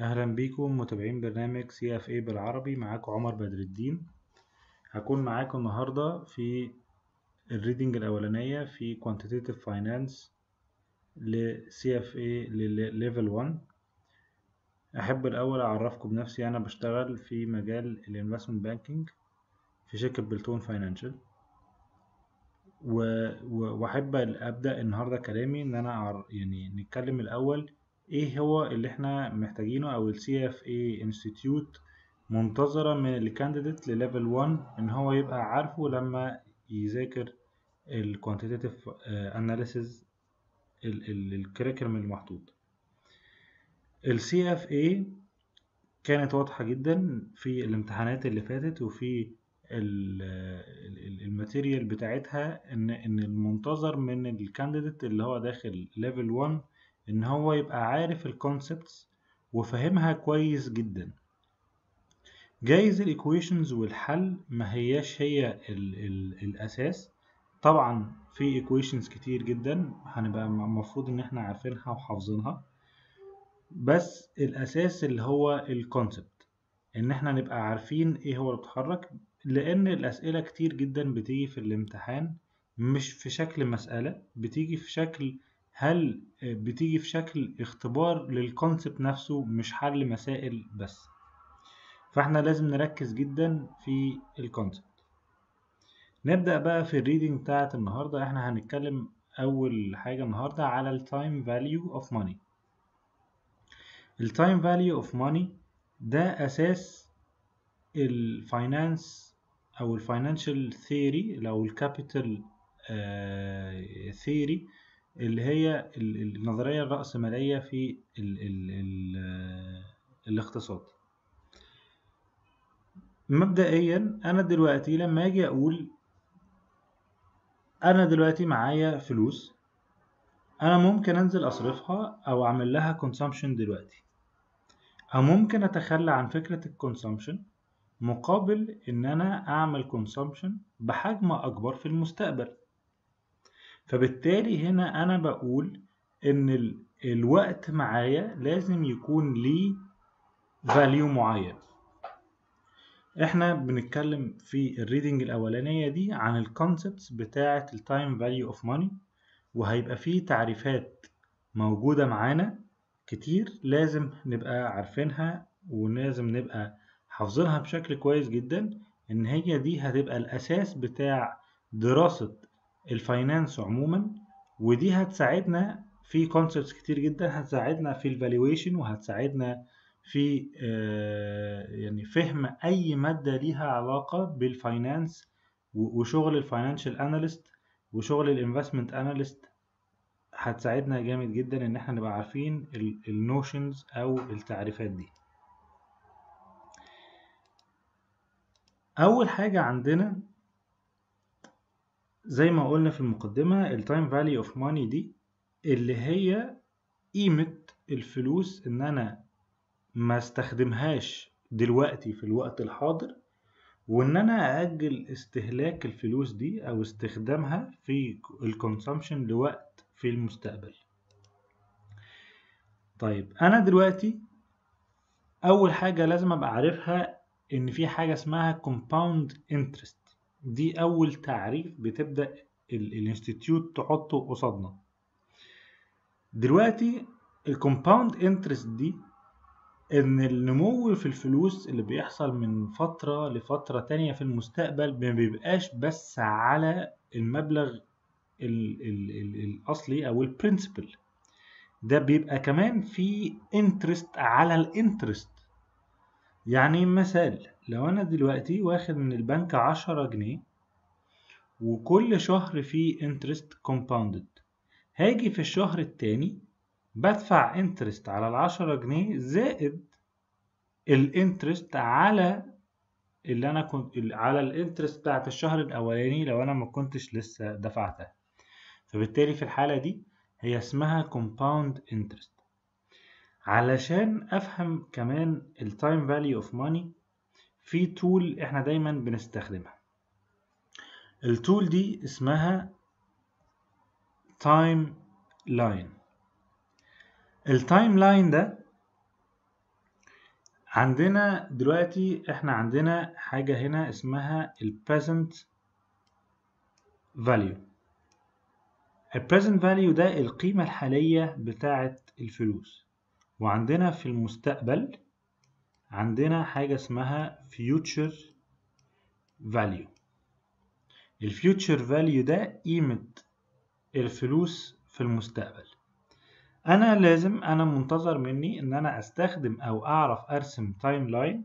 أهلا بيكم متابعين برنامج CFA بالعربي معاكم عمر بدر الدين هكون معاكم النهاردة في ال reading الأولانية في Quantitative Finance ل CFA ل level 1 أحب الأول أعرفكم بنفسي أنا بشتغل في مجال ال investment banking في شركة بلتون فاينانشال وأحب أبدأ النهاردة كلامي إن أنا. يعني نتكلم الأول إيه هو اللي إحنا محتاجينه أو ال CFA Institute منتظرة من ال candidate ل level 1 ان هو يبقى عارفه لما يذاكر ال Quantitative Analysis ال curriculum المحطوط. ال CFA كانت واضحة جدا في الامتحانات اللي فاتت وفي ال material بتاعتها ان إن المنتظر من ال candidate اللي هو داخل level 1 إن هو يبقى عارف ال concepts وفاهمها كويس جدا. جايز ال equations والحل ما هياش هي ال ال الأساس. طبعا في equations كتير جدا هنبقى المفروض إن إحنا عارفينها وحافظينها. بس الأساس اللي هو ال concept إن إحنا نبقى عارفين إيه هو اللي بيتحرك. لأن الأسئلة كتير جدا بتيجي في الامتحان مش في شكل مسألة بتيجي في شكل هل بتيجي في شكل اختبار لل concept نفسه مش حل مسائل بس؟ فاحنا لازم نركز جدا في ال concept نبدأ بقى في ال reading بتاعت النهاردة. إحنا هنتكلم أول حاجة النهاردة على ال time value of money ال time value of money ده أساس ال finance أو ال financial theory أو ال capital theory اللي هي النظرية الرأسمالية في ال ال ال الاقتصاد. مبدئيا أنا دلوقتي لما أجي أقول أنا دلوقتي معايا فلوس أنا ممكن أنزل أصرفها أو أعمل لها consumption دلوقتي. أو ممكن أتخلى عن فكرة ال consumption مقابل إن أنا أعمل consumption بحجم أكبر في المستقبل. فبالتالي هنا أنا بقول ال... الوقت معايا لازم يكون ليه value معين. إحنا بنتكلم في ال reading الأولانية دي عن ال concepts بتاعة ال time value of money وهيبقى فيه تعريفات موجودة معانا كتير لازم نبقى عارفينها ولازم نبقى حافظينها بشكل كويس جدا إن هي دي هتبقى الأساس بتاع دراسة ال finance عموما ودي هتساعدنا في concepts كتير جدا هتساعدنا في ال valuation وهتساعدنا في يعني فهم أي مادة ليها علاقة بال finance وشغل ال financial analyst وشغل ال investment analyst هتساعدنا جامد جدا إن إحنا نبقى عارفين ال notions أو التعريفات دي. أول حاجة عندنا زي ما قلنا في المقدمة ال time value of money دي اللي هي قيمة الفلوس إن أنا ما استخدمهاش دلوقتي في الوقت الحاضر وإن أنا أأجل استهلاك الفلوس دي أو استخدامها في ال consumption لوقت في المستقبل. طيب أنا دلوقتي أول حاجة لازم أبقى عارفها إن في حاجة اسمها compound interest. دي أول تعريف بتبدأ ال institute تحطه قصادنا. دلوقتي ال compound interest دي إن النمو في الفلوس اللي بيحصل من فترة لفترة تانية في المستقبل ما بيبقاش بس على المبلغ ال ال ال الأصلي أو ال principal ده بيبقى كمان في interest على ال interest يعني مثال لو أنا دلوقتي واخد من البنك عشرة جنيه وكل شهر فيه interest compounded هاجي في الشهر التاني بدفع interest على العشرة جنيه زائد ال interest على اللي أنا كنت على ال interest بتاعت الشهر الأولاني لو أنا ما كنتش لسه دفعتها. فبالتالي في الحالة دي هي اسمها compound interest. علشان أفهم كمان ال time value of money في tool إحنا دايما بنستخدمها. ال tool دي اسمها time line ال time line ده عندنا دلوقتي إحنا عندنا حاجة هنا اسمها ال present value. ال present value ده القيمة الحالية بتاعة الفلوس. وعندنا في المستقبل عندنا حاجة اسمها future value. ال future value ده قيمة الفلوس في المستقبل. أنا لازم أنا منتظر مني إن أنا أستخدم أو أعرف أرسم time line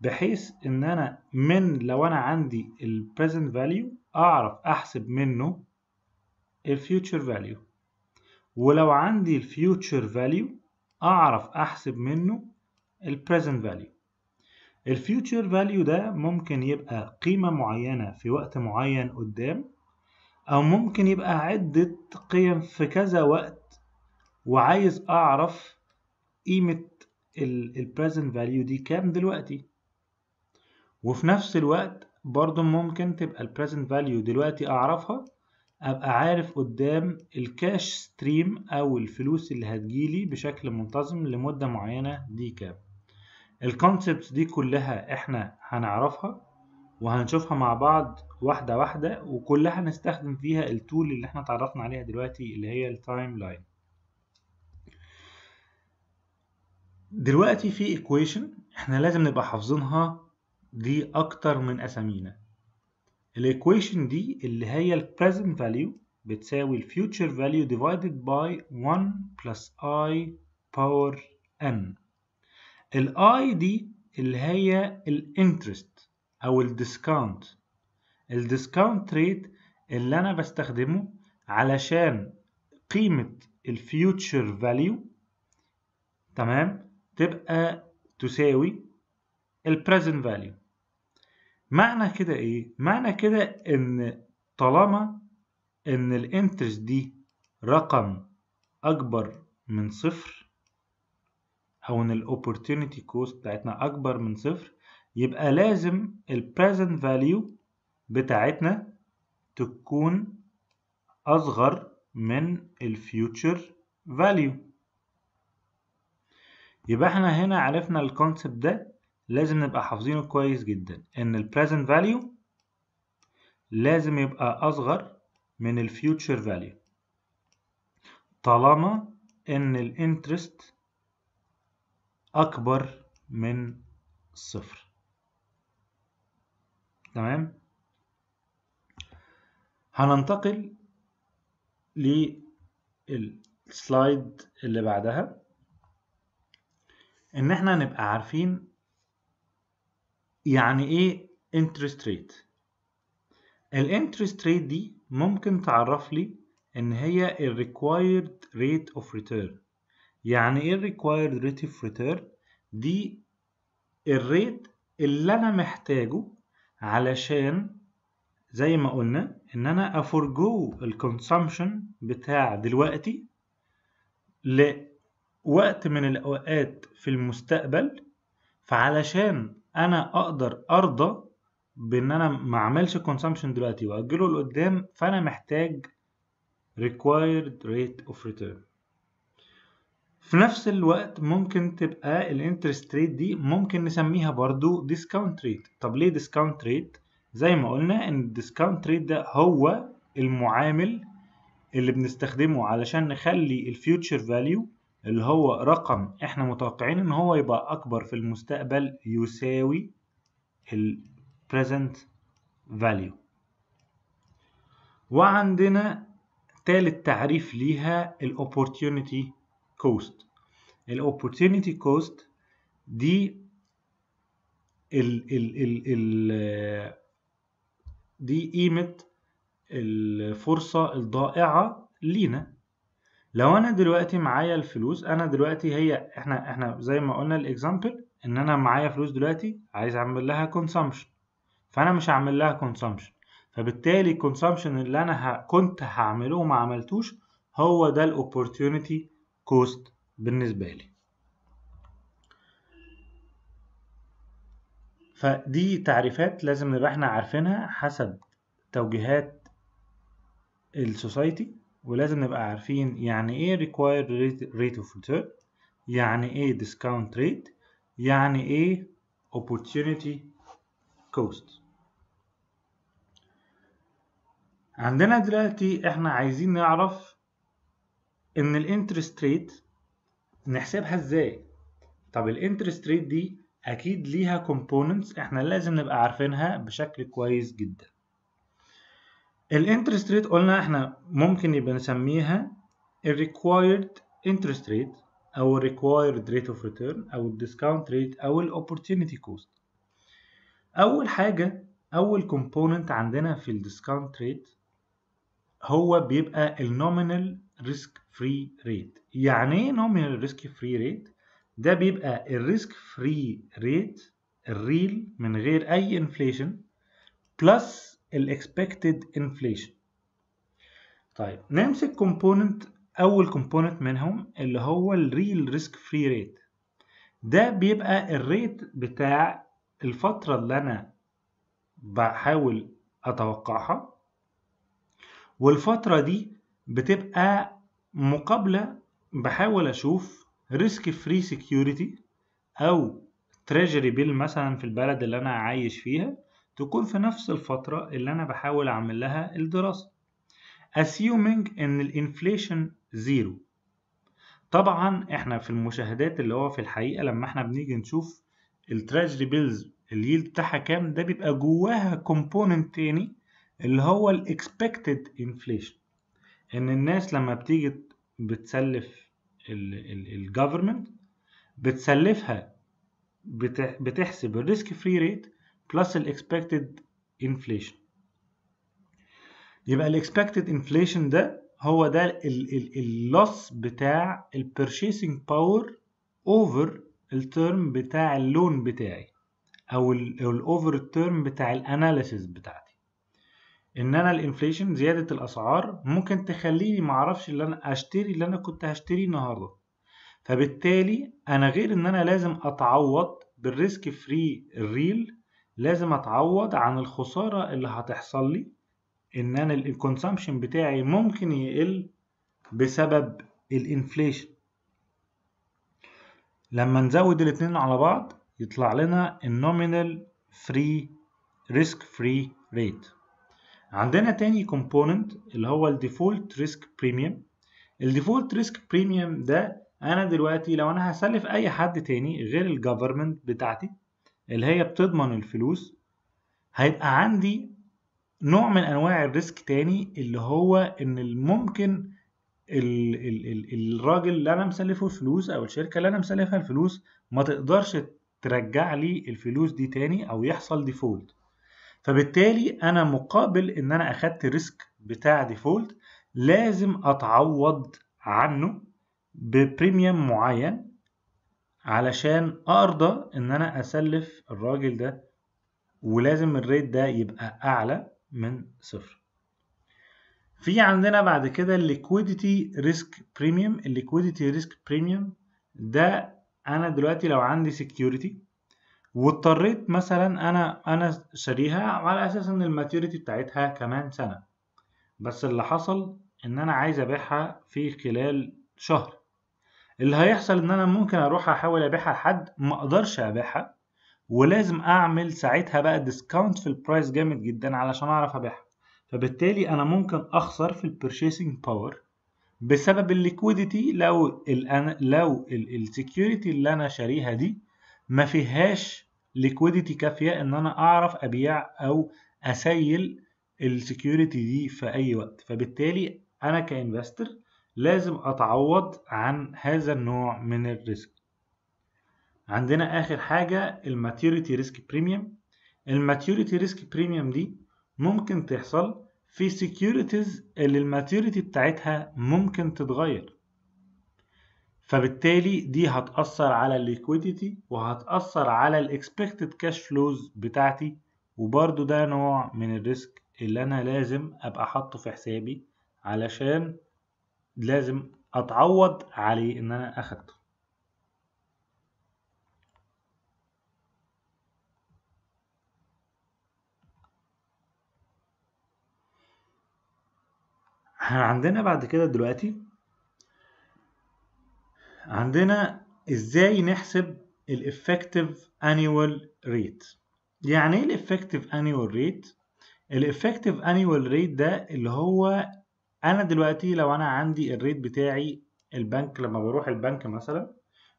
بحيث إن أنا من لو أنا عندي ال present value أعرف أحسب منه ال future value. ولو عندي ال future value أعرف أحسب منه ال present value. ال future value ده ممكن يبقى قيمة معينة في وقت معين قدام أو ممكن يبقى عدة قيم في كذا وقت وعايز أعرف قيمة ال present value دي كام دلوقتي. وفي نفس الوقت برضو ممكن تبقى ال present value دلوقتي أعرفها أبقى عارف قدام ال cash stream أو الفلوس اللي هتجيلي بشكل منتظم لمدة معينة دي كام. ال concepts دي كلها إحنا هنعرفها وهنشوفها مع بعض واحدة واحدة وكلها هنستخدم فيها ال tool اللي إحنا اتعرفنا عليها دلوقتي اللي هي ال time line دلوقتي في equation إحنا لازم نبقى حافظينها دي أكتر من أسامينا. ال equation دي اللي هي ال present value بتساوي ال future value divided by 1 plus i power n. ال i دي اللي هي ال interest أو ال discount. ال discount rate اللي أنا بستخدمه علشان قيمة ال future value تمام تبقى تساوي ال present value. معنى كده إيه؟ معنى كده إن طالما إن ال interest دي رقم أكبر من صفر أو إن ال opportunity cost بتاعتنا أكبر من صفر يبقى لازم ال present value بتاعتنا تكون أصغر من ال future value. يبقى إحنا هنا عرفنا ال concept ده لازم نبقى حافظينه كويس جدا. إن ال present value لازم يبقى أصغر من ال future value. طالما إن ال أكبر من صفر. تمام؟ هننتقل للسلايد اللي بعدها. إن إحنا نبقى عارفين يعني إيه interest rate. ال interest rate دي ممكن تعرف لي إن هي ال required rate of return. يعني إيه ال required rate of return دي ال rate اللي أنا محتاجه علشان زي ما قلنا إن أنا ا forgo ال consumption بتاع دلوقتي لوقت من الأوقات في المستقبل فعلشان أنا أقدر أرضى بإن أنا ما أعملش consumption دلوقتي وأجله لقدام فأنا محتاج required rate of return. في نفس الوقت ممكن تبقى ال interest rate دي ممكن نسميها برضو discount rate طب ليه discount rate زي ما قلنا إن ال discount rate ده هو المعامل اللي بنستخدمه علشان نخلي ال future value اللي هو رقم إحنا متوقعين إن هو يبقى أكبر في المستقبل يساوي ال present value. وعندنا تالت تعريف ليها ال opportunity. Cost. ال opportunity cost دي ال ال ال ال دي قيمة الفرصة الضائعة لينا. لو أنا دلوقتي معايا الفلوس أنا دلوقتي هي إحنا إحنا زي ما قلنا ال example إن أنا معايا فلوس دلوقتي عايز أعمل لها consumption فأنا مش هعمل لها consumption فبالتالي ال consumption اللي أنا. كنت هعمله وما عملتوش هو ده ال opportunity cost بالنسبة لي. فدي تعريفات لازم نبقى إحنا عارفينها حسب توجيهات ال society ولازم نبقى عارفين يعني إيه required rate of return يعني إيه discount rate يعني إيه opportunity cost. عندنا دلوقتي إحنا عايزين نعرف إن ال interest rate نحسبها إزاي؟ طب ال interest rate دي أكيد ليها components إحنا لازم نبقى عارفينها بشكل كويس جدا. ال interest rate قلنا إحنا ممكن يبقى نسميها ال required interest rate أو ال required rate of return أو ال discount rate أو ال opportunity cost أول حاجة أول component عندنا في ال discount rate هو بيبقى ال nominal risk free rate يعني إيه nominal risk free rate ده بيبقى ال risk free rate ال real من غير أي inflation plus ال expected inflation طيب نمسك component أول component منهم اللي هو ال real risk free rate ده بيبقى ال rate بتاع الفترة اللي أنا بحاول أتوقعها والفترة دي بتبقى مقابلة بحاول أشوف risk free security أو treasury bill مثلا في البلد اللي أنا عايش فيها تكون في نفس الفترة اللي أنا بحاول أعمل لها الدراسة. Assuming إن ال inflation zero طبعا إحنا في المشاهدات اللي هو في الحقيقة لما إحنا بنيجي نشوف ال treasury bills ال yield بتاعها كام ده بيبقى جواها component تاني اللي هو ال expected inflation إن الناس لما بتيجي بتسلف ال government بتسلفها بتحسب ال risk free rate plus ال expected inflation يبقى ال expected inflation ده هو ده ال loss بتاع ال purchasing power over ال term بتاع ال loan بتاعي أو ال over ال term بتاع ال analysis بتاعتي. إن أنا ال inflation زيادة الأسعار ممكن تخليني معرفش اللي أنا اشتري اللي أنا كنت هشتريه النهارده. فبالتالي أنا غير إن أنا لازم أتعوض بال risk free ال real لازم أتعوض عن الخسارة اللي هتحصل لي. إن أنا ال consumption بتاعي ممكن يقل بسبب ال inflation. لما نزود الاتنين على بعض يطلع لنا ال nominal free risk free rate عندنا تاني component اللي هو ال default risk premium ال default risk premium ده أنا دلوقتي لو أنا هسلف أي حد تاني غير ال government بتاعتي اللي هي بتضمن الفلوس هيبقى عندي نوع من أنواع ال risk تاني اللي هو إن ممكن ال ال ال الراجل اللي أنا مسلفه الفلوس أو الشركة اللي أنا مسلفها الفلوس ما تقدرش ترجع لي الفلوس دي تاني أو يحصل default فبالتالي أنا مقابل إن أنا أخدت risk بتاع default لازم أتعوض عنه ب premium معين علشان أرضى إن أنا أسلف الراجل ده ولازم ال rate ده يبقى أعلى من صفر. في عندنا بعد كده ال liquidity risk premium ال liquidity risk premium ده أنا دلوقتي لو عندي security واضطريت مثلا أنا أنا شاريها على أساس إن ال maturity بتاعتها كمان سنة. بس اللي حصل إن أنا عايز أبيعها في خلال شهر. اللي هيحصل إن أنا ممكن أروح أحاول أبيعها لحد ما أقدرش أبيعها ولازم أعمل ساعتها بقى discount في ال price جامد جدا علشان أعرف أبيعها. فبالتالي أنا ممكن أخسر في ال purchasing power بسبب ال liquidity لو ال لو ال security اللي أنا شاريها دي ما فيهاش liquidity كافية إن أنا أعرف أبيع أو أسيل ال security دي في أي وقت. فبالتالي أنا ك investor لازم أتعوض عن هذا النوع من ال risk. عندنا آخر حاجة ال maturity risk premium ال maturity risk premium دي ممكن تحصل في securities اللي ال maturity بتاعتها ممكن تتغير. فبالتالي دي هتأثر على ال liquidity وهتأثر على ال expected cash flows بتاعتي وبرضو ده نوع من ال risk اللي أنا لازم أبقى حاطه في حسابي علشان لازم أتعوض عليه إن أنا أخدته. عندنا بعد كده دلوقتي عندنا إزاي نحسب ال effective annual rate يعني إيه ال effective annual rate ال effective annual rate ده اللي هو أنا دلوقتي لو أنا عندي ال rate بتاعي البنك لما بروح البنك مثلا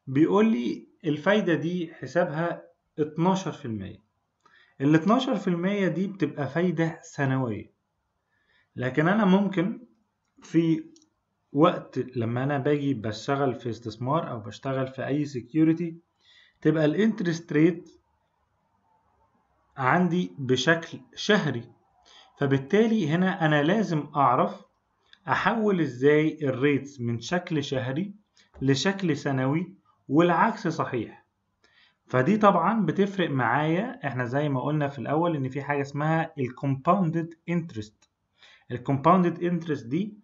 بيقول لي الفايدة دي حسابها 12% ال 12% دي بتبقى فايدة سنوية. لكن أنا ممكن في وقت لما أنا باجي بشتغل في استثمار أو بشتغل في أي security تبقى ال interest rate عندي بشكل شهري. فبالتالي هنا أنا لازم أعرف أحول إزاي ال rates من شكل شهري لشكل سنوي والعكس صحيح. فدي طبعا بتفرق معايا. إحنا زي ما قلنا في الأول إن في حاجة اسمها ال compounded interest ال compounded interest دي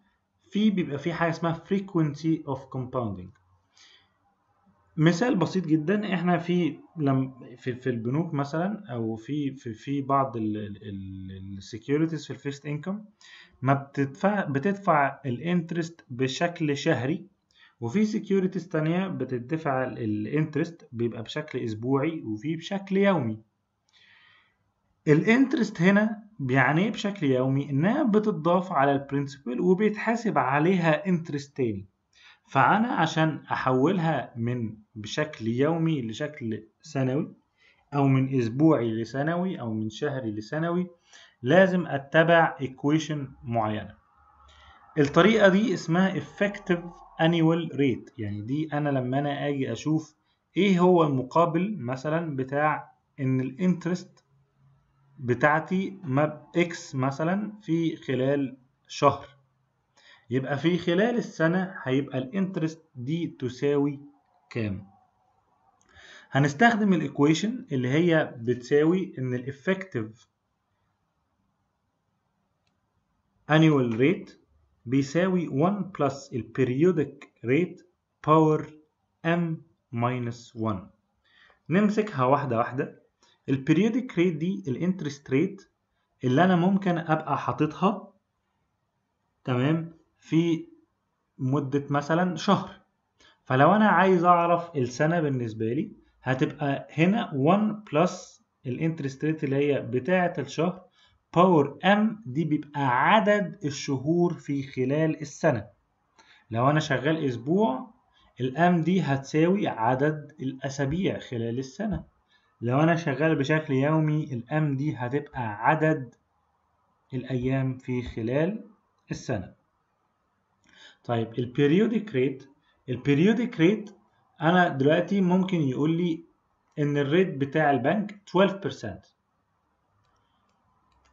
في بيبقى في حاجة اسمها frequency of compounding. مثال بسيط جدا إحنا في لم في, في البنوك مثلا أو في في, في بعض ال securities في ال fixed income ما بتدفع بتدفع ال interest بشكل شهري وفي securities تانية بتدفع ال interest بيبقى بشكل أسبوعي وفي بشكل يومي. ال interest هنا يعني بشكل يومي إنها بتضاف على ال principal وبيتحاسب عليها interest تاني. فأنا عشان أحولها من بشكل يومي لشكل سنوي أو من أسبوعي لسنوي أو من شهري لسنوي لازم أتبع equation معينة. الطريقة دي اسمها effective annual rate. يعني دي أنا لما أنا آجي أشوف إيه هو المقابل مثلا بتاع إن ال interest بتاعتي ماب X مثلا في خلال شهر. يبقى في خلال السنة هيبقى ال interest دي تساوي كام؟ هنستخدم ال equation اللي هي بتساوي إن ال effective annual rate بيساوي 1 plus ال periodic rate power m minus 1 نمسكها واحدة واحدة. ال periodic rate دي ال interest rate اللي أنا ممكن أبقى حاططها تمام في مدة مثلا شهر. فلو أنا عايز أعرف السنة بالنسبة لي هتبقى هنا 1 plus ال interest rate اللي هي بتاعة الشهر power m دي بيبقى عدد الشهور في خلال السنة. لو أنا شغال أسبوع ال m دي هتساوي عدد الأسابيع خلال السنة. لو أنا شغال بشكل يومي ال m دي هتبقى عدد الأيام في خلال السنة. طيب ال periodic rate ال periodic rate أنا دلوقتي ممكن يقول لي إن ال rate بتاع البنك 12%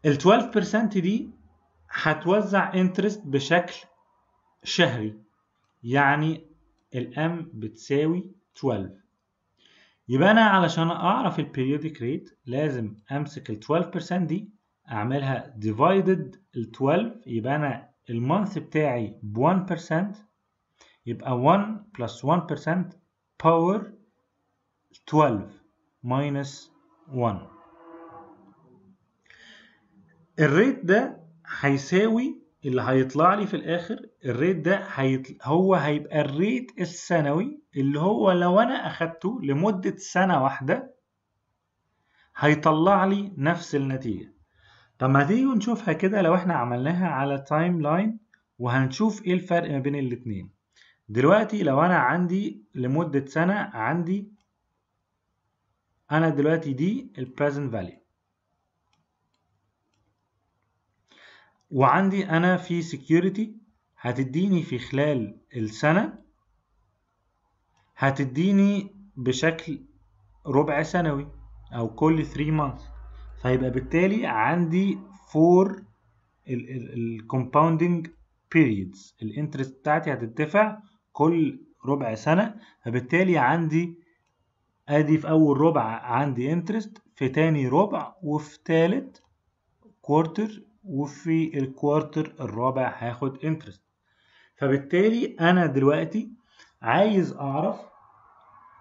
ال 12% دي هتوزع interest بشكل شهري يعني ال m بتساوي 12 يبقى أنا علشان أعرف ال periodic rate لازم أمسك ال 12% دي أعملها divided ال 12 يبقى أنا ال month بتاعي ب 1% يبقى 1 plus 1% power 12 minus 1 ال rate ده هيساوي اللي هيطلع لي في الآخر ال rate ده هيطل... هو هيبقى ال rate السنوي اللي هو لو أنا أخدته لمدة سنة واحدة هيطلع لي نفس النتيجة. طب ما تيجي نشوفها كده لو إحنا عملناها على time line وهنشوف إيه الفرق ما بين الاتنين. دلوقتي لو أنا عندي لمدة سنة عندي أنا دلوقتي دي ال present value وعندي أنا في security هتديني في خلال السنة هتديني بشكل ربع سنوي أو كل 3 months. فيبقى بالتالي عندي 4 ال compounding periods. ال interest بتاعتي هتدفع كل ربع سنة فبالتالي عندي أدي في أول ربع عندي interest في تاني ربع وفي تالت quarter وفي ال quarter الرابع هاخد interest فبالتالي أنا دلوقتي عايز أعرف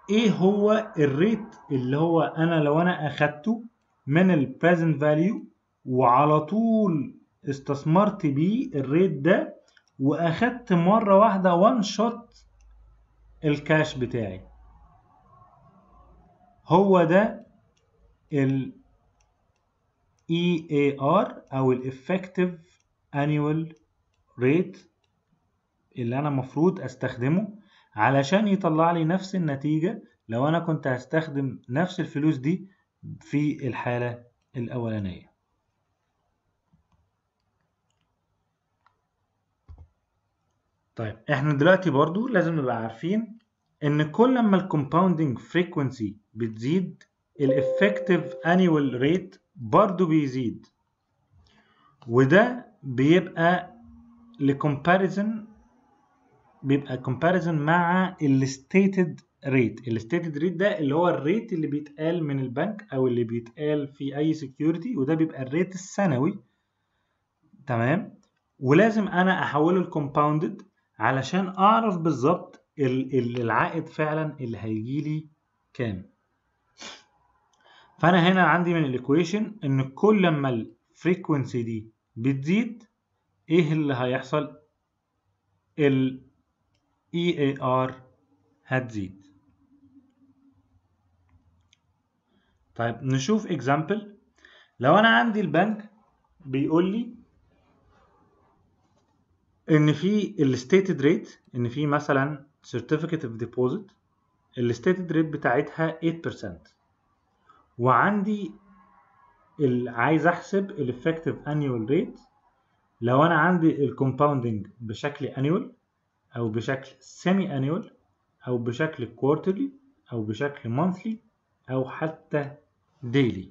إيه هو ال rate اللي هو أنا لو أنا أخدته من ال present value وعلى طول استثمرت بيه ال rate ده وأخدت مرة واحدة وان شوت الكاش بتاعي. هو ده ال EAR أو ال Effective Annual Rate اللي أنا مفروض أستخدمه علشان يطلع لي نفس النتيجة لو أنا كنت هستخدم نفس الفلوس دي في الحالة الأولانية. طيب إحنا دلوقتي برضو لازم نبقى عارفين إن كل ما ال compounding frequency بتزيد ال effective annual rate برضو بيزيد. وده بيبقى ل comparison بيبقى comparison مع ال stated rate. ال stated rate ده اللي هو ال rate اللي بيتقال من البنك أو اللي بيتقال في أي security وده بيبقى ال rate السنوي. تمام؟ ولازم أنا أحوله ال compounded علشان أعرف بالظبط العائد فعلا اللي هيجي لي كام. فأنا هنا عندي من ال equation إن كل ما ال frequency دي بتزيد إيه اللي هيحصل؟ ال EAR هتزيد. طيب نشوف example. لو أنا عندي البنك بيقول لي إن في ال stated rate إن في مثلا certificate of deposit ال stated rate بتاعتها 8% وعندي عايز احسب ال effective annual rate لو أنا عندي ال compounding بشكل annual أو بشكل semi annual أو بشكل quarterly أو بشكل monthly أو حتى daily.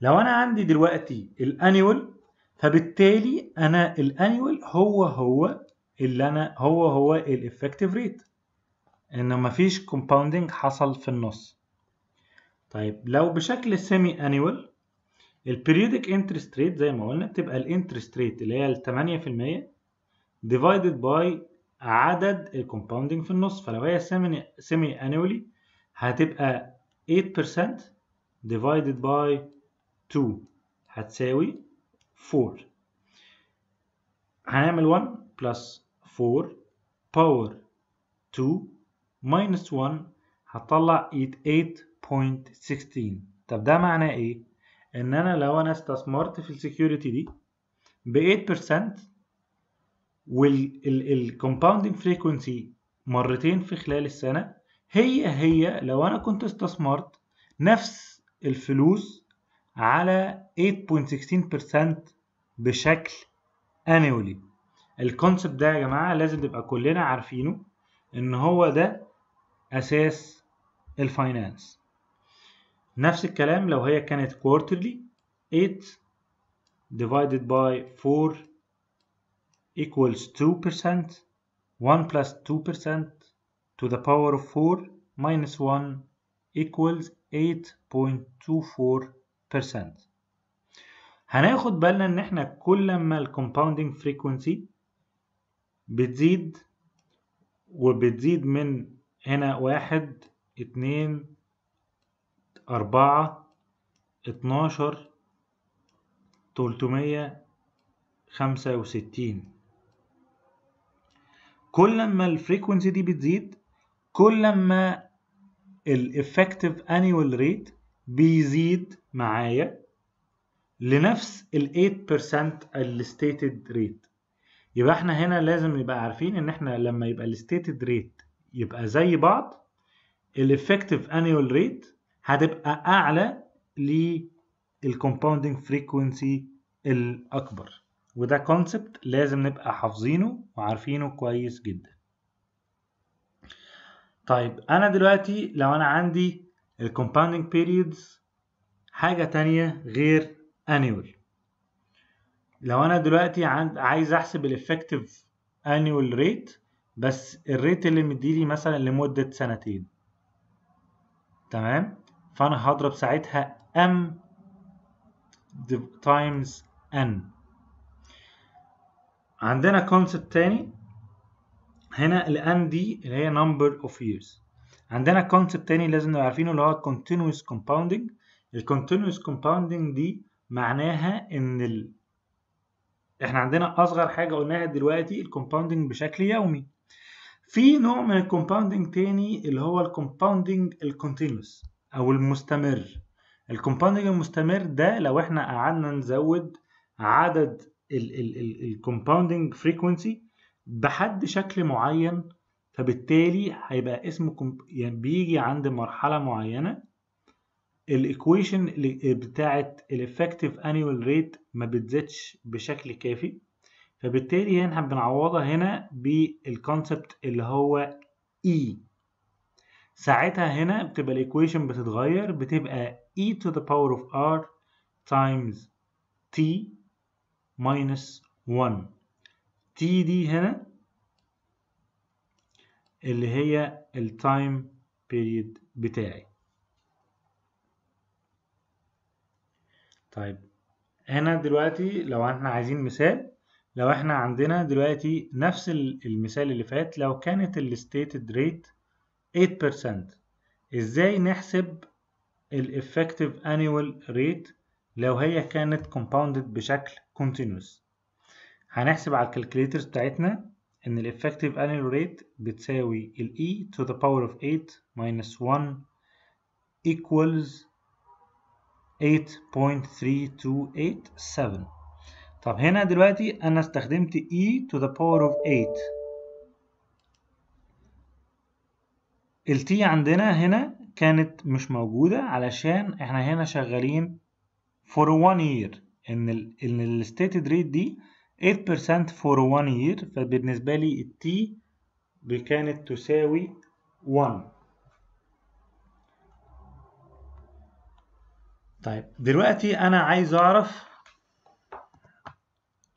لو أنا عندي دلوقتي ال annual فبالتالي أنا ال annual هو هو اللي أنا هو هو ال effective rate إن مفيش compounding حصل في النص. طيب لو بشكل semi annual ال periodic interest rate زي ما قلنا بتبقى ال interest rate اللي هي ال 8% divided by عدد ال compounding في النص. فلو هي semi annually هتبقى 8% divided by 2 هتساوي 4 هنعمل 1 plus 4 power 2 minus 1 هتطلع 8.16 طب ده معناه إيه؟ إن أنا لو أنا استثمرت في ال security دي ب 8% وال compounding frequency مرتين في خلال السنة هي هي لو أنا كنت استثمرت نفس الفلوس على 8.16% بشكل annually ال concept ده يا جماعة لازم نبقى كلنا عارفينه إن هو ده أساس ال finance. نفس الكلام لو هي كانت quarterly 8 divided by 4 equals 2% 1 plus 2% to the power of 4 minus 1 equals 8.24% هناخد بالنا إن إحنا كل ما ال compounding frequency بتزيد وبتزيد من هنا واحد اتنين أربعة اتناشر تلتمية خمسة وستين. كل ما ال frequency دي بتزيد كل ما ال effective annual rate بيزيد معايا لنفس ال 8% ال stated rate يبقى إحنا هنا لازم نبقى عارفين ان إحنا لما يبقى ال stated rate يبقى زي بعض ال effective annual rate هتبقى أعلى لل compounding frequency الأكبر. وده concept لازم نبقى حافظينه وعارفينه كويس جدا. طيب أنا دلوقتي لو أنا عندي ال compounding periods حاجة تانية غير annual. لو أنا دلوقتي عايز أحسب ال effective annual rate بس ال rate اللي مديلي مثلا لمدة سنتين. تمام؟ فأنا هضرب ساعتها m times n. عندنا concept تاني. هنا ال n دي اللي هي number of years. عندنا concept تاني لازم نبقى عارفينه اللي هو continuous compounding. ال continuous compounding دي معناها إن ال... إحنا عندنا أصغر حاجة قلناها دلوقتي ال compounding بشكل يومي. في نوع من ال compounding تاني اللي هو ال compounding ال continuous أو المستمر. ال compounding المستمر ده لو إحنا قعدنا نزود عدد ال compounding frequency بحد شكل معين فبالتالي هيبقى اسمه يعني بيجي عند مرحلة معينة. ال equation بتاعت ال effective annual rate ما بتزيدش بشكل كافي. فبالتالي هنا بنعوضها هنا بال concept اللي هو E. ساعتها هنا بتبقى ال equation بتتغير بتبقى e to the power of r times t minus 1 t دي هنا اللي هي ال time period بتاعي. طيب هنا دلوقتي لو إحنا عايزين مثال لو إحنا عندنا دلوقتي نفس ال- المثال اللي فات لو كانت ال stated rate 8% إزاي نحسب ال effective annual rate لو هي كانت compounded بشكل continuous هنحسب على ال calculators بتاعتنا إن ال effective annual rate بتساوي ال e to the power of 8 minus 1 equals 8.3287 طب هنا دلوقتي أنا استخدمت e to the power of 8 ال t عندنا هنا كانت مش موجودة علشان إحنا هنا شغالين for one year. إن ال إن ال stated rate دي 8% for one year. فبالنسبة لي ال t كانت تساوي 1 طيب دلوقتي أنا عايز أعرف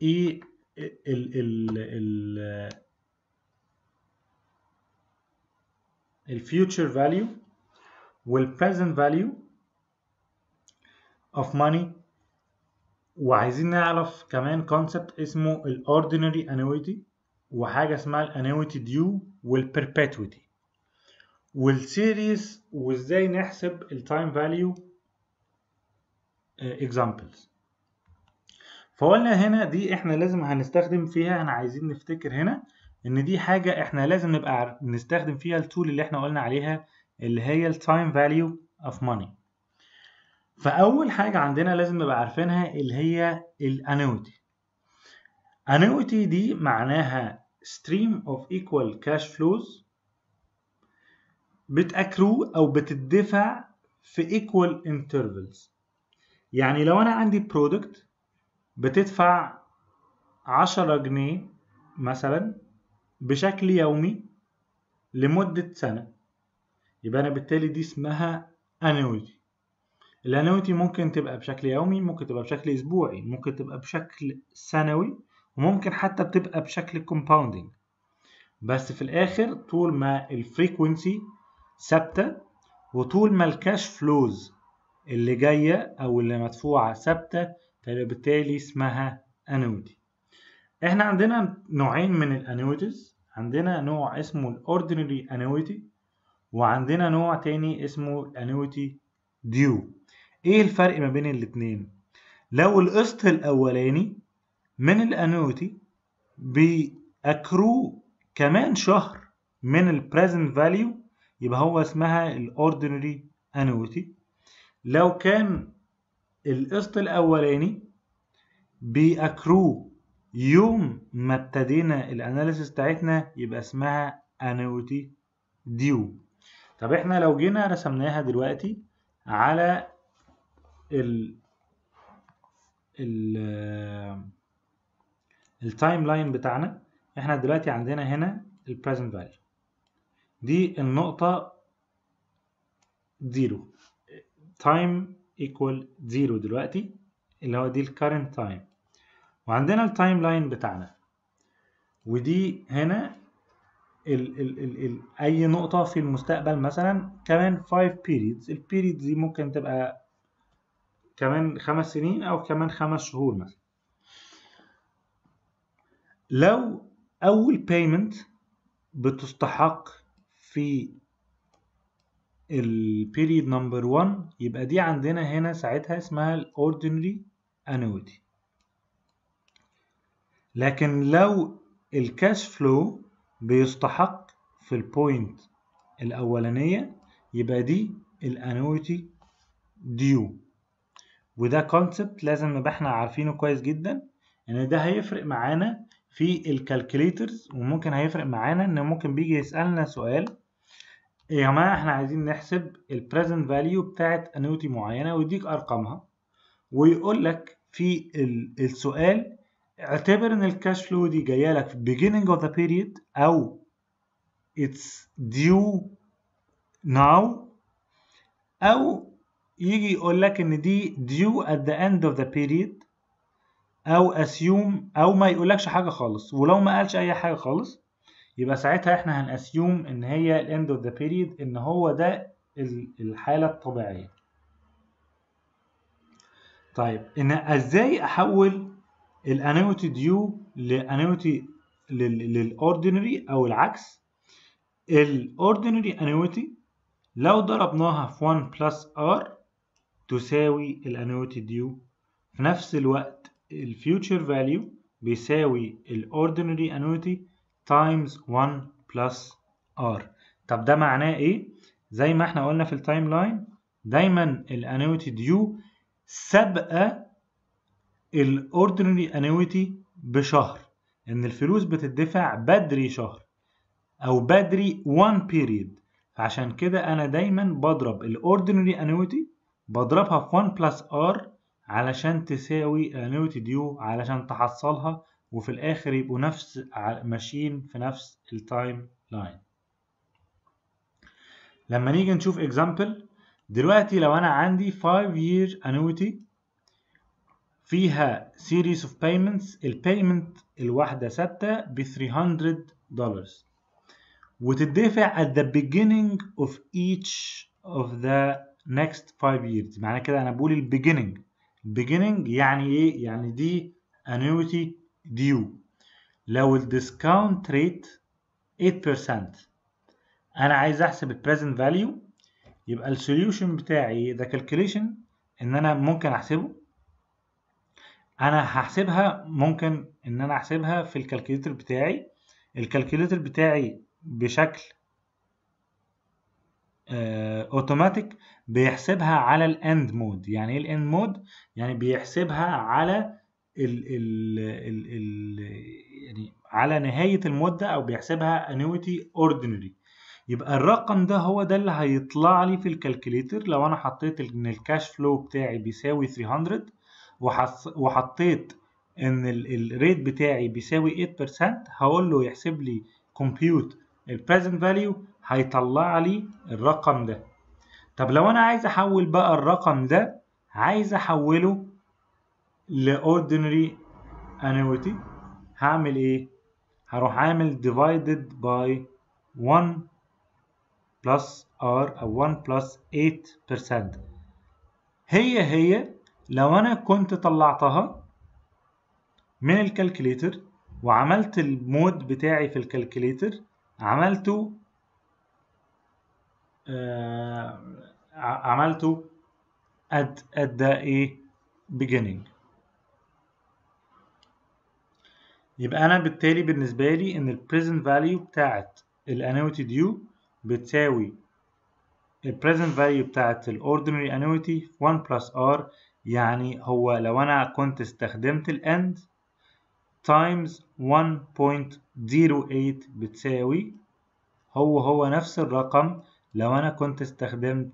إيه ال ال ال ال future value وال present value of money وعايزين نعرف كمان concept اسمه ال ordinary annuity وحاجة اسمها ال annuity due وال perpetuity وال series وإزاي نحسب ال time value examples. فقلنا هنا دي إحنا لازم هنستخدم فيها إحنا عايزين نفتكر هنا ان دي حاجة إحنا لازم نبقى نستخدم فيها ال tool اللي إحنا قلنا عليها اللي هي ال time value of money فأول حاجة عندنا لازم نبقى عارفينها اللي هي ال annuity annuity. دي معناها stream of equal cash flows بت accrue أو بتدفع في equal intervals. يعني لو أنا عندي product بتدفع 10 جنيه مثلا بشكل يومي لمدة سنة. يبقى أنا بالتالي دي اسمها annuity. ال annuity ممكن تبقى بشكل يومي ممكن تبقى بشكل أسبوعي ممكن تبقى بشكل سنوي وممكن حتى بتبقى بشكل compounding. بس في الآخر طول ما ال frequency ثابتة وطول ما ال cash flows اللي جاية أو اللي مدفوعة ثابتة فبالتالي اسمها annuity. إحنا عندنا نوعين من ال annuities عندنا نوع اسمه ال ordinary annuity وعندنا نوع تاني اسمه ال annuity due إيه الفرق ما بين الاتنين؟ لو القسط الأولاني من ال annuity بي occur كمان شهر من ال present value يبقى هو اسمها ال ordinary annuity. لو كان القسط الأولاني بي occur يوم ما ابتدينا ال analysis بتاعتنا يبقى اسمها annuity due. طب إحنا لو جينا رسمناها دلوقتي على ال ال ال timeline بتاعنا إحنا دلوقتي عندنا هنا ال present value دي النقطة zero time equal zero دلوقتي اللي هو دي ال current time وعندنا ال timeline بتاعنا. ودي هنا ال ال ال ال أي نقطة في المستقبل مثلا كمان 5 periods. ال periods دي ممكن تبقى كمان خمس سنين أو كمان خمس شهور مثلا. لو أول payment بتستحق في ال period number 1 يبقى دي عندنا هنا ساعتها اسمها ال ordinary annuity. لكن لو ال cash flow بيستحق في ال point الأولانية يبقى دي ال annuity due وده concept لازم نبقى إحنا عارفينه كويس جدا إن ده هيفرق معانا في ال calculators وممكن هيفرق معانا إن ممكن بيجي يسألنا سؤال يا جماعة إحنا عايزين نحسب ال present value بتاعت annuity معينة ويديك أرقامها ويقول لك في السؤال اعتبر إن ال cash flow دي جاية لك في beginning of the period أو it's due now أو يجي يقول لك إن دي due at the end of the period أو assume أو ما يقولكش حاجة خالص ولو ما قالش أي حاجة خالص يبقى ساعتها إحنا هنأسيوم إن هي ال end of the period إن هو ده الحالة الطبيعية. طيب إن إزاي أحول الانويتي ديو لانويتي لل ordinary أو العكس؟ ال ordinary annuity لو ضربناها في 1 plus r تساوي ال annuity due في نفس الوقت ال future value بيساوي ال ordinary annuity times 1 plus r طب ده معناه إيه؟ زي ما إحنا قلنا في ال timeline دايما ال annuity due سابقة ال ordinary annuity بشهر إن الفلوس بتدفع بدري شهر أو بدري 1 period فعشان كده أنا دايما بضرب ال ordinary annuity بضربها في 1 plus r علشان تساوي annuity due علشان تحصلها وفي الآخر يبقوا نفس ماشيين في نفس ال timeline لما نيجي نشوف example دلوقتي لو أنا عندي 5 year annuity فيها series of payments البيمنت الواحدة ثابتة ب 300 دولار وتدفع at the beginning of each of the next 5 years. معنى كده أنا بقول ال beginning. beginning يعني إيه؟ يعني دي annuity due. لو ال discount rate 8% أنا عايز أحسب ال present value. يبقى ال solution بتاعي the calculation إن أنا ممكن أحسبه. أنا هحسبها ممكن إن أنا أحسبها في ال calculator بتاعي. ال calculator بتاعي بشكل اوتوماتيك بيحسبها على ال end mode يعني إيه ال end mode يعني بيحسبها على ال ال ال ال يعني على نهاية المده أو بيحسبها annuity ordinary يبقى الرقم ده هو ده اللي هيطلع لي في ال calculator لو أنا حطيت إن ال cash flow بتاعي بيساوي 300 وحطيت إن ال rate بتاعي بيساوي 8% هقول له يحسب لي compute ال present value هيطلع لي الرقم ده. طب لو أنا عايز أحول بقى الرقم ده عايز أحوله ل ordinary annuity هعمل إيه؟ هروح عامل divided by 1 plus r أو 1 plus 8% هي هي لو أنا كنت طلعتها من ال calculator وعملت ال mode بتاعي في ال calculator عملته آه عملته at, at the إيه beginning. يبقى أنا بالتالي بالنسبة لي إن ال present value بتاعت ال annuity due بتساوي ال present value بتاعت ال ordinary annuity 1 plus r يعني هو لو أنا كنت استخدمت ال end times 1.08 بتساوي هو هو نفس الرقم لو أنا كنت استخدمت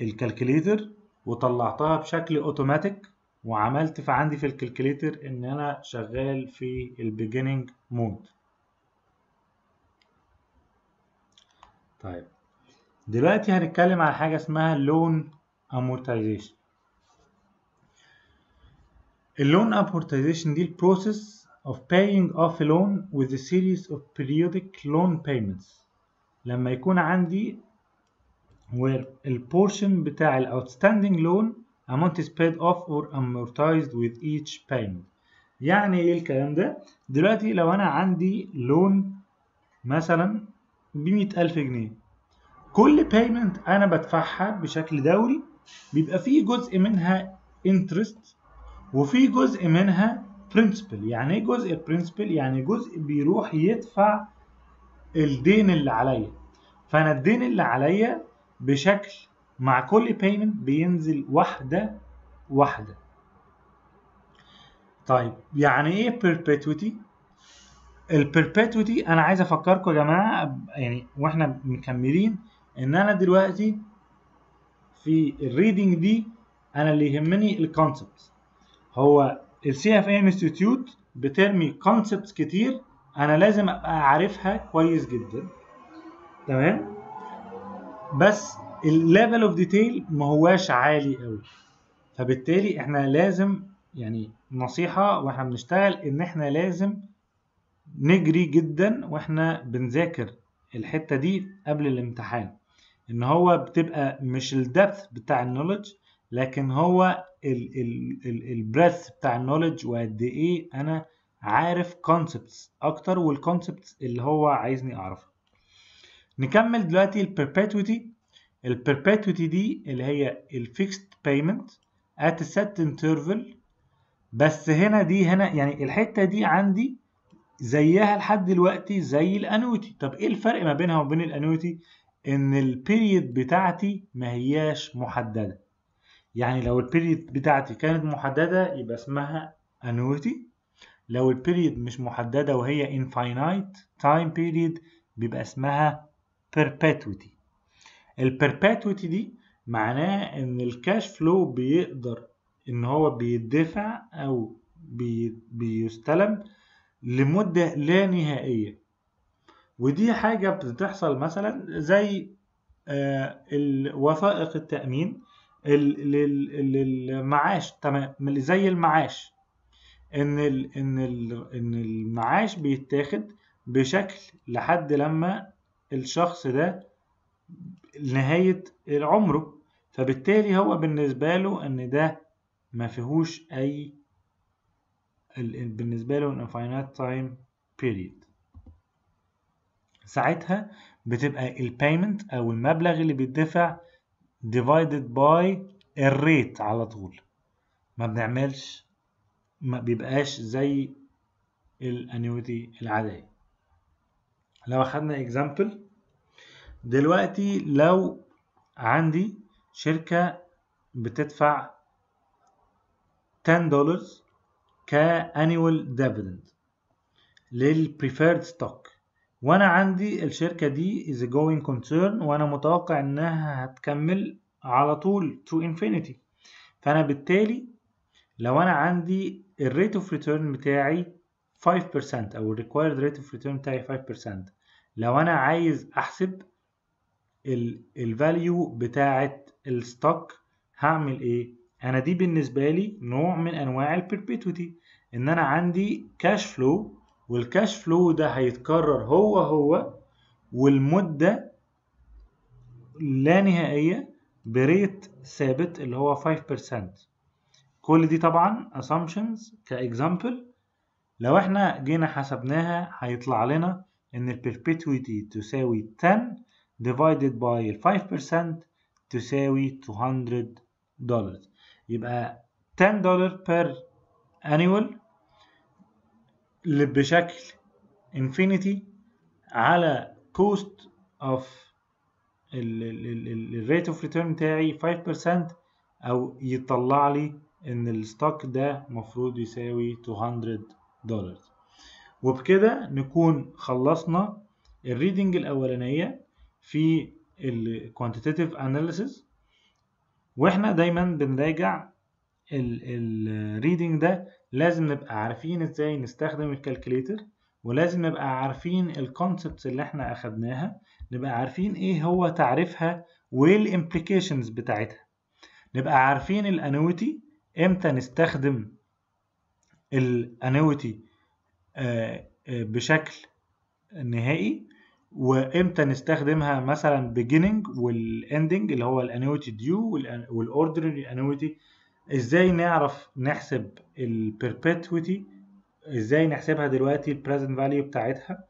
ال calculator وطلعتها بشكل اوتوماتيك وعملت في عندي في ال calculator إن أنا شغال في ال beginning mode طيب دلوقتي هنتكلم على حاجة اسمها loan amortization ال loan amortization دي ال process of paying off a loan with a series of periodic loan payments. لما يكون عندي البورشن بتاع ال outstanding loan amount is paid off or amortized with each payment. يعني إيه الكلام ده؟ دلوقتي لو أنا عندي لون مثلا بمية ألف جنيه كل payment أنا بدفعها بشكل دوري بيبقى فيه جزء منها interest وفي جزء منها principal. يعني إيه جزء principal يعني جزء بيروح يدفع الدين اللي عليا. فأنا الدين اللي عليا بشكل مع كل بيمنت بينزل واحدة واحدة. طيب يعني إيه perpetuity البربيتوتي أنا عايز أفكركم يا جماعة يعني وإحنا مكملين إن أنا دلوقتي في ال reading دي أنا اللي يهمني ال concept هو ال CFA Institute بترمي concepts كتير أنا لازم أبقى عارفها كويس جدا. تمام؟ بس ال level of detail ما هواش عالي قوي. فبالتالي إحنا لازم يعني نصيحة وإحنا بنشتغل إن إحنا لازم نجري جدا وإحنا بنذاكر الحتة دي قبل الامتحان. إن هو بتبقى مش ال depth بتاع ال knowledge لكن هو ال breadth بتاع ال knowledge وقد إيه أنا عارف concepts أكتر وال concepts اللي هو عايزني أعرفها. نكمل دلوقتي ال perpetuity ال perpetuity دي اللي هي ال fixed payment at a set interval. بس هنا دي هنا يعني الحتة دي عندي زيها لحد دلوقتي زي ال annuity طب إيه الفرق ما بينها وبين ال annuity إن ال period بتاعتي ما هياش محددة. يعني لو ال period بتاعتي كانت محددة يبقى اسمها annuity لو ال period مش محددة وهي infinite time period بيبقى اسمها perpetuity. ال perpetuity دي معناه إن الكاش فلو بيقدر إن هو بيدفع أو بي بيستلم لمدة لا نهائية. ودي حاجة بتحصل مثلا زي آه الوثائق التأمين للمعاش. تمام. زي المعاش. إن إن إن المعاش بيتاخد بشكل لحد لما الشخص ده نهاية عمره فبالتالي هو بالنسبة له إن ده ما فيهوش أي بالنسبة له infinite time period. ساعتها بتبقى البيمنت أو المبلغ اللي بيدفع divided by الريت على طول. ما بنعملش ما بيبقاش زي ال annuity العادية. لو أخدنا example دلوقتي لو عندي شركة بتدفع 10 دولار ك annual dividend لل preferred stock وأنا عندي الشركة دي is a going concern وأنا متوقع انها هتكمل على طول to infinity. فانا بالتالي لو أنا عندي ال rate of return بتاعي 5% أو ال required rate of return بتاعي 5% لو أنا عايز احسب ال value بتاعه ال stock هعمل إيه؟ أنا دي بالنسبة لي نوع من أنواع ال perpetuity إن أنا عندي cash flow وال cash flow ده هيتكرر هو هو والمدة لا نهائية ب rate ثابت اللي هو 5% كل دي طبعا assumptions ك example لو إحنا جينا حسبناها هيطلع لنا إن ال perpetuity تساوي 10 divided by 5% تساوي 200 دولار يبقى 10 دولار per annual بشكل infinity على cost of ال rate of return بتاعي 5% أو يطلع لي إن ال stock ده مفروض يساوي 200 دولار وبكده نكون خلصنا ال reading الأولانية. في ال quantitative analysis وإحنا دايما بنراجع ال reading ده لازم نبقى عارفين إزاي نستخدم ال calculator ولازم نبقى عارفين ال concepts اللي إحنا أخدناها نبقى عارفين إيه هو تعريفها وايه ال implications بتاعتها. نبقى عارفين ال annuity إمتى نستخدم ال annuity بشكل نهائي وامتى نستخدمها مثلا beginning وال ending اللي هو ال annuity due وال ordinary annuity إزاي نعرف نحسب ال perpetuity إزاي نحسبها دلوقتي ال present value بتاعتها؟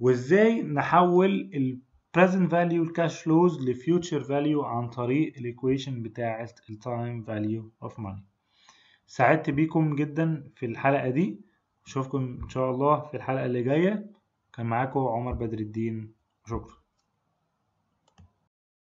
وإزاي نحول ال present value ال cash flows ل future value عن طريق ال equation بتاعة ال time value of money سعدت بيكم جدا في الحلقة دي. أشوفكم إن شاء الله في الحلقة اللي جاية. كان معاكم عمر بدر الدين شكرا.